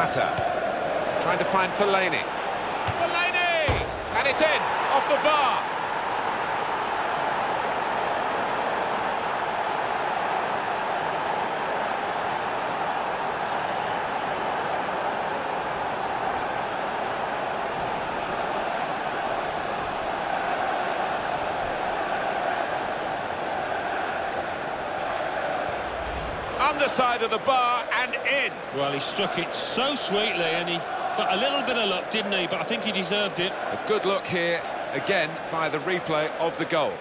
Morata. Trying to find Fellaini. Fellaini! And it's in, off the bar. Underside of the bar and in. Well, he struck it so sweetly and he got a little bit of luck, didn't he? But I think he deserved it. A good look here, again, via the replay of the goal.